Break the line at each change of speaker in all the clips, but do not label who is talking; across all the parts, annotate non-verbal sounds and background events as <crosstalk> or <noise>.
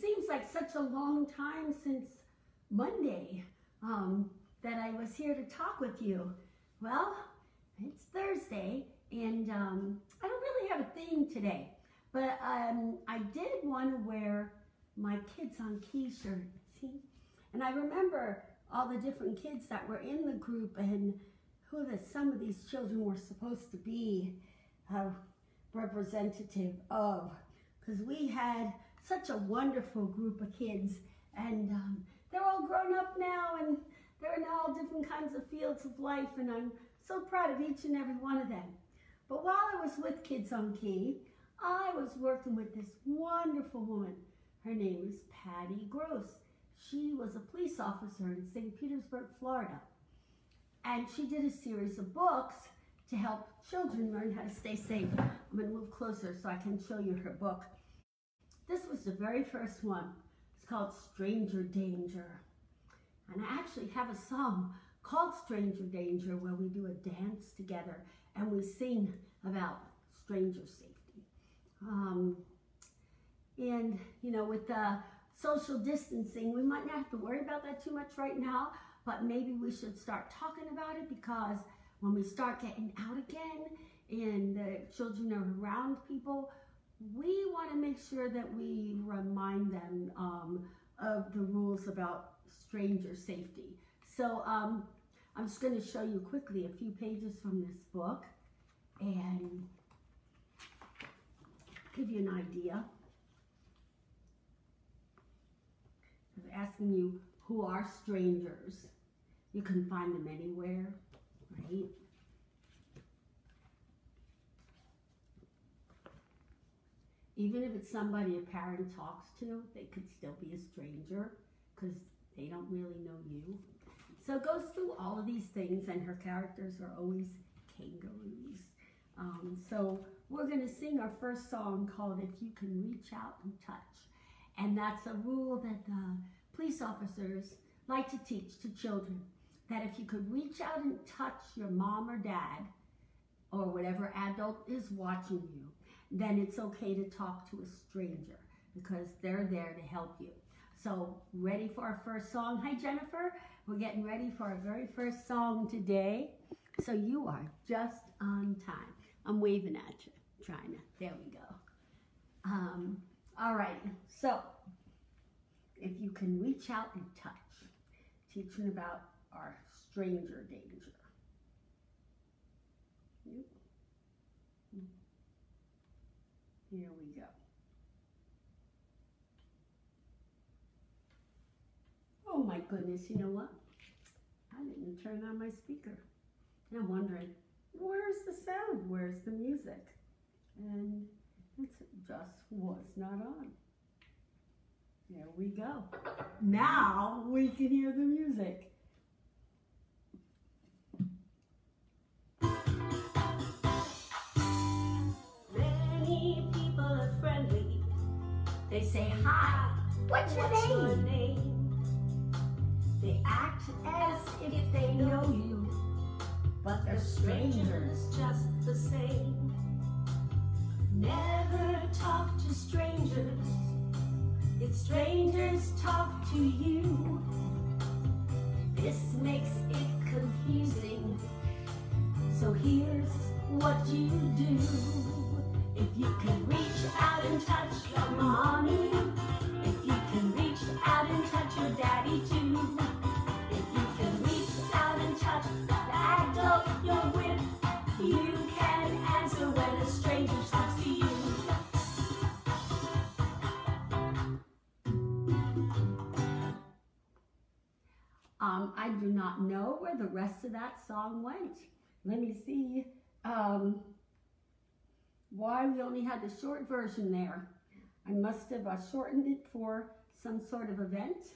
seems like such a long time since Monday um, that I was here to talk with you. Well, it's Thursday, and um, I don't really have a theme today, but um, I did want to wear my Kids on Key shirt, see? And I remember all the different kids that were in the group and who the, some of these children were supposed to be uh, representative of, because we had such a wonderful group of kids, and um, they're all grown up now, and they're in all different kinds of fields of life, and I'm so proud of each and every one of them. But while I was with Kids on Key, I was working with this wonderful woman. Her name is Patty Gross. She was a police officer in St. Petersburg, Florida. And she did a series of books to help children learn how to stay safe. I'm going to move closer so I can show you her book. This was the very first one. It's called Stranger Danger. And I actually have a song called Stranger Danger where we do a dance together and we sing about stranger safety. Um, and, you know, with the social distancing, we might not have to worry about that too much right now, but maybe we should start talking about it because when we start getting out again and the children are around people, we want to make sure that we remind them um, of the rules about stranger safety. So um, I'm just going to show you quickly a few pages from this book and give you an idea. I'm asking you who are strangers. You can find them anywhere, right? Even if it's somebody a parent talks to, they could still be a stranger because they don't really know you. So it goes through all of these things, and her characters are always kangaroos. Um, so we're going to sing our first song called If You Can Reach Out and Touch. And that's a rule that the police officers like to teach to children, that if you could reach out and touch your mom or dad, or whatever adult is watching you, then it's okay to talk to a stranger because they're there to help you. So ready for our first song? Hi, Jennifer. We're getting ready for our very first song today. So you are just on time. I'm waving at you, trying to, there we go. Um, all right, so if you can reach out and touch, teaching about our stranger danger. Here we go. Oh my goodness, you know what? I didn't turn on my speaker. I'm wondering, where's the sound? Where's the music? And it just was not on. There we go. Now we can hear the music. They say, hi, what's your, what's name? your name? They act as if they know you, but they're strangers just the same. Never talk to strangers if strangers talk to you. This makes it confusing, so here's what you do. If you can reach out and touch not know where the rest of that song went. Let me see. Um, why we only had the short version there. I must have uh, shortened it for some sort of event.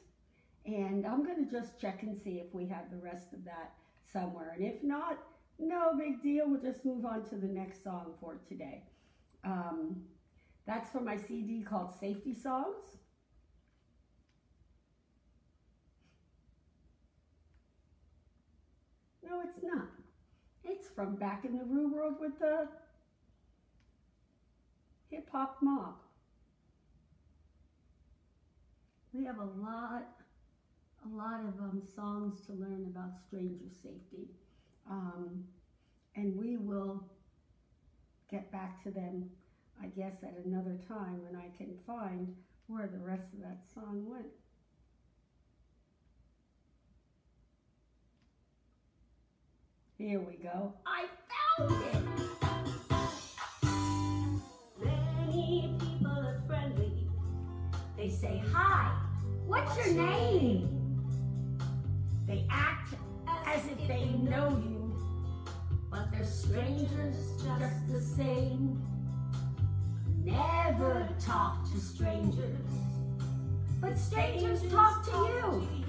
And I'm going to just check and see if we have the rest of that somewhere. And if not, no big deal. We'll just move on to the next song for today. Um, that's for my CD called Safety Songs. No, it's not. It's from back in the real world with the hip hop mob. we have a lot, a lot of um, songs to learn about stranger safety. Um, and we will get back to them, I guess, at another time when I can find where the rest of that song went. Here we go. I found it! Many people are friendly. They say, hi, what's your name? They act as if they know you, but they're strangers just the same. Never talk to strangers, but strangers talk to you.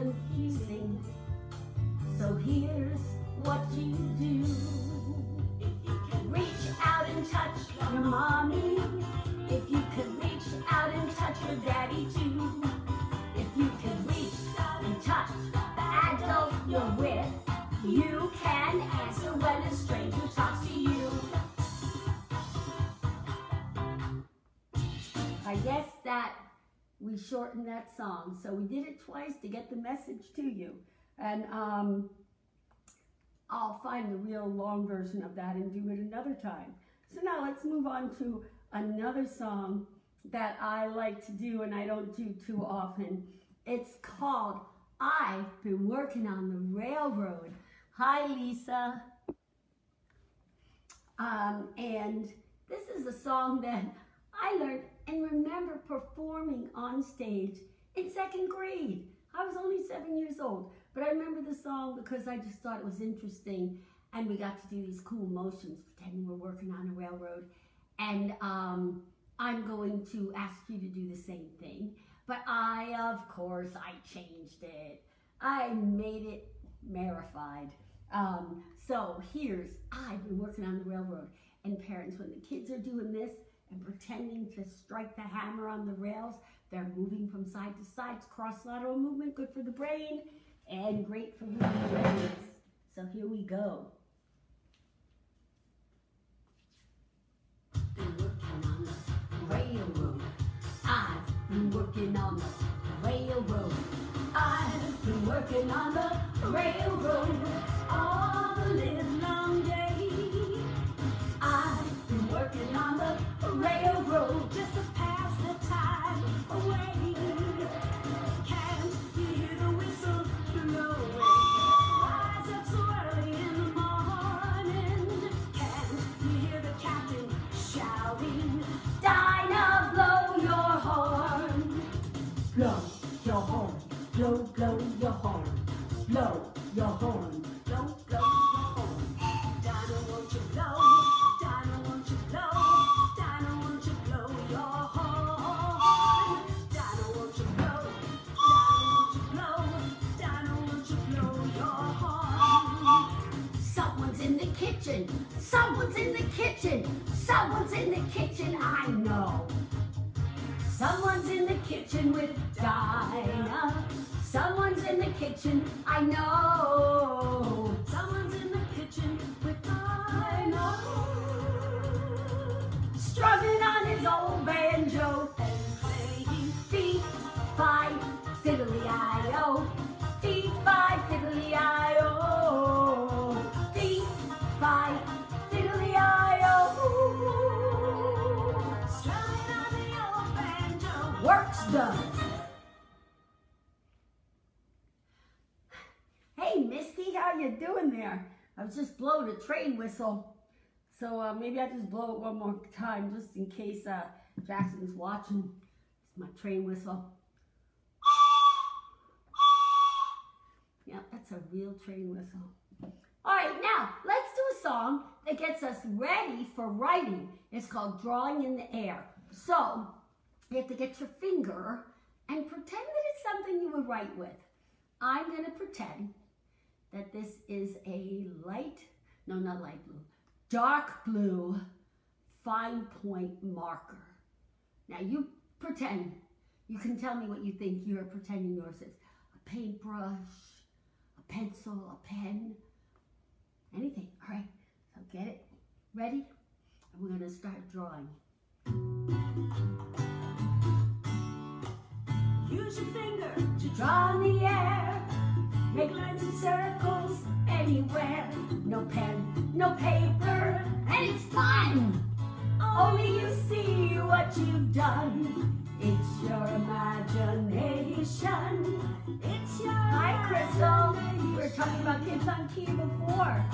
Confusing, so here's what you do. We shortened that song, so we did it twice to get the message to you. And um, I'll find the real long version of that and do it another time. So now let's move on to another song that I like to do and I don't do too often. It's called I've Been Working on the Railroad. Hi, Lisa. Um, and this is a song that I learned and remember performing on stage in second grade. I was only seven years old, but I remember the song because I just thought it was interesting and we got to do these cool motions pretending we're working on a railroad. And um, I'm going to ask you to do the same thing. But I, of course, I changed it. I made it marified. Um, so here's, I've been working on the railroad. And parents, when the kids are doing this and pretending to strike the hammer on the rails, they're moving from side to side. It's cross-lateral movement, good for the brain and great for moving legs. So here we go. Working on the railroad. I've been working on the railroad. I've been working on the railroad Blowing a train whistle. So uh, maybe I just blow it one more time just in case uh, Jackson's watching. It's my train whistle. Yeah, that's a real train whistle. All right, now let's do a song that gets us ready for writing. It's called Drawing in the Air. So you have to get your finger and pretend that it's something you would write with. I'm going to pretend that this is a light, no, not light blue, dark blue fine point marker. Now you pretend, you can tell me what you think you're pretending yours is. A paintbrush, a pencil, a pen, anything. All right, so get it ready, and we're gonna start drawing. Use your finger to draw in the air. Make lines and circles anywhere. No pen, no paper, and it's fun. Only you see what you've done. It's your imagination. It's your Hi, Crystal. We were talking about kids on key before.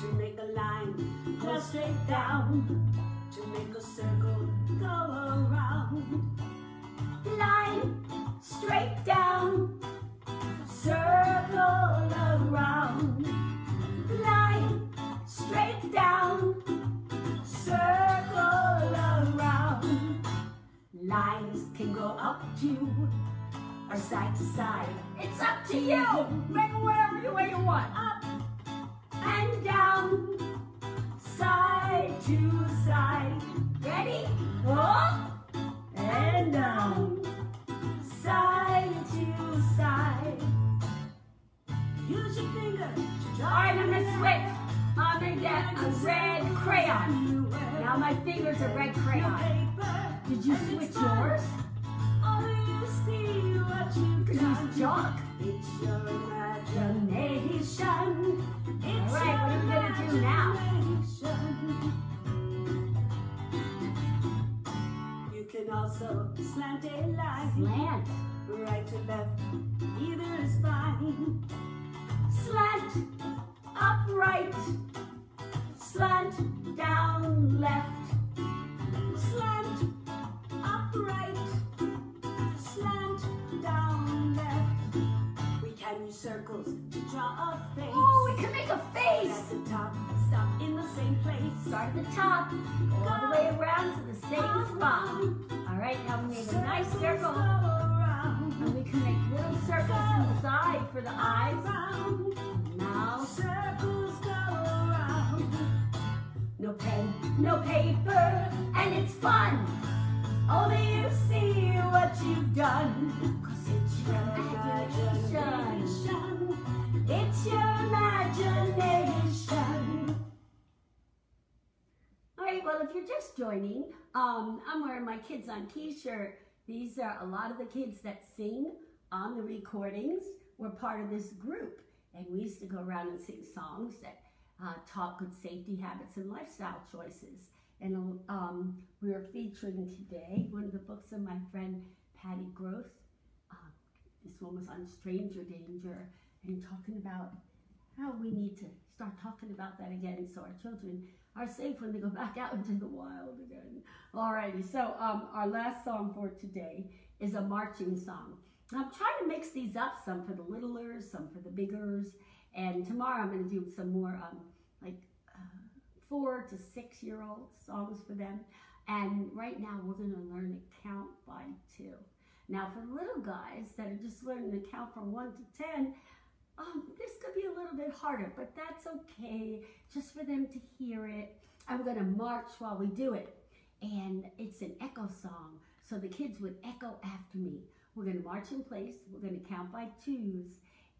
To make a line, go straight down. To make a circle, go around. Line, straight down. Circle around. Line, straight down. Circle around. Lines can go up to or side to side. It's up to you. Make whatever you way you want. My fingers are red crayon. Did you switch yours? Because you jock. It's your imagination. All right, what are we gonna do now? You can also slant a line. Slant. Right to left, either is fine. Slant, upright, slant, down, left. Slant, upright, slant, down, left. We can use circles to draw a face. Oh, we can make a face! At the top, stop in the same place. Start at the top, go all the way around to the same spot. All right, now we made a nice circle. And we can make little circles on the side for the eyes. Now, circles go around. No pen, no paper, and it's fun. Only you see what you've done. Cause it's your imagination. It's your imagination. All right, well, if you're just joining, um, I'm wearing my Kids on Key shirt. These are a lot of the kids that sing on the recordings were part of this group. And we used to go around and sing songs that uh, taught good safety habits and lifestyle choices. And um, we are featuring today one of the books of my friend Patty Gross. Uh, this one was on stranger danger and talking about how we need to start talking about that again so our children are safe when they go back out into the wild again. Alrighty, so um, our last song for today is a marching song. I'm trying to mix these up, some for the littlers, some for the biggers, and tomorrow I'm going to do some more um, like uh, four to six year old songs for them. And right now we're going to learn to count by two. Now for the little guys that are just learning to count from one to 10, um, this could be a little bit harder, but that's okay, just for them to hear it. I'm gonna march while we do it. And it's an echo song, so the kids would echo after me. We're gonna march in place, we're gonna count by twos,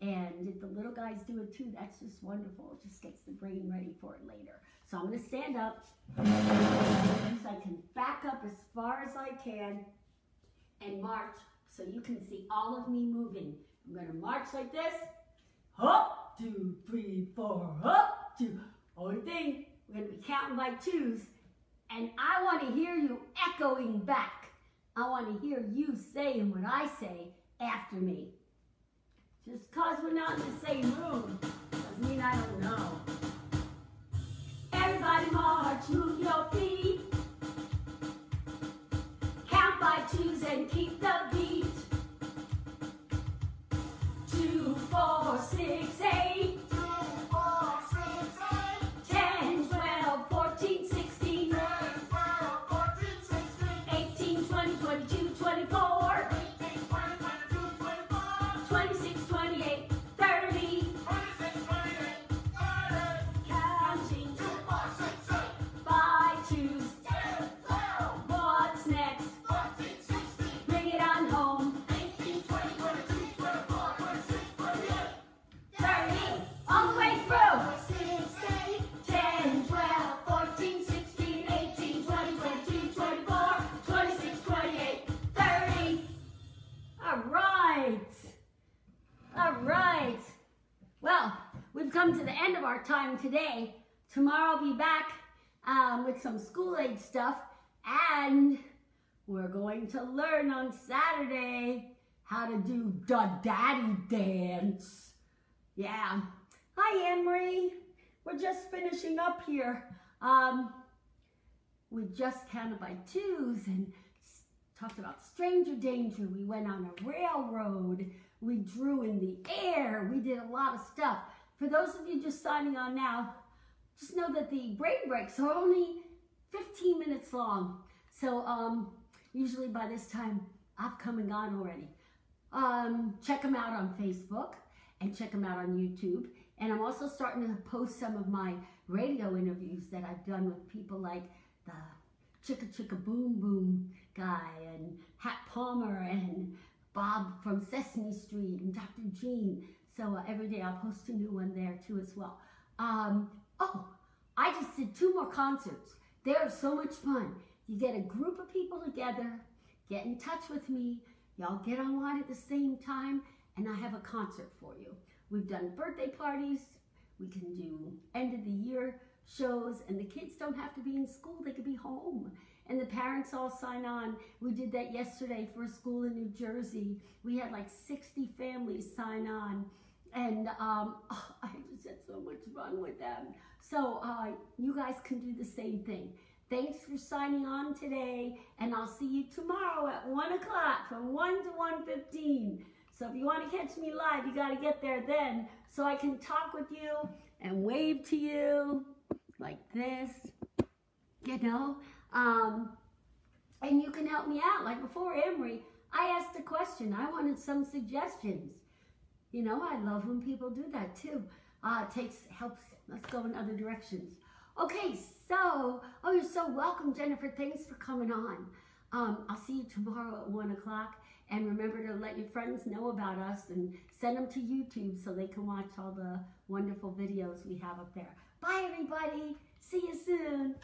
and if the little guys do it too, that's just wonderful. It just gets the brain ready for it later. So I'm gonna stand up, so I can back up as far as I can, and march so you can see all of me moving. I'm gonna march like this, Up, two, three, four, up, two. Only thing, we're gonna be counting by twos, and I wanna hear you echoing back. I wanna hear you saying what I say after me. Just cause we're not in the same room doesn't mean I don't know. Everybody march, move your feet. Count by twos and keep the beat. Two, four, six, today. Tomorrow I'll be back um, with some school aid stuff and we're going to learn on Saturday how to do the daddy dance. Yeah. Hi, Anne-Marie. We're just finishing up here. Um, we just counted by twos and talked about stranger danger. We went on a railroad. We drew in the air. We did a lot of stuff. For those of you just signing on now, just know that the brain breaks are only 15 minutes long. So um, usually by this time, I've come and gone already. Um, check them out on Facebook and check them out on YouTube. And I'm also starting to post some of my radio interviews that I've done with people like the Chicka Chicka Boom Boom guy and Hap Palmer and Bob from Sesame Street and Dr. Jean. So uh, every day I'll post a new one there too as well. Um, oh, I just did two more concerts. They are so much fun. You get a group of people together, get in touch with me, y'all get online at the same time, and I have a concert for you. We've done birthday parties, we can do end of the year shows, and the kids don't have to be in school, they could be home. And the parents all sign on. We did that yesterday for a school in New Jersey. We had like 60 families sign on. And um, oh, <laughs> I just had so much fun with them. So uh, you guys can do the same thing. Thanks for signing on today, and I'll see you tomorrow at 1 o'clock from 1 to 1.15. So if you want to catch me live, you got to get there then so I can talk with you and wave to you like this, you know. Um, and you can help me out. Like before Emery, I asked a question. I wanted some suggestions. You know, I love when people do that too. Uh, takes, helps, let's go in other directions. Okay, so, oh, you're so welcome, Jennifer. Thanks for coming on. Um, I'll see you tomorrow at 1 o'clock. And remember to let your friends know about us and send them to YouTube so they can watch all the wonderful videos we have up there. Bye, everybody. See you soon.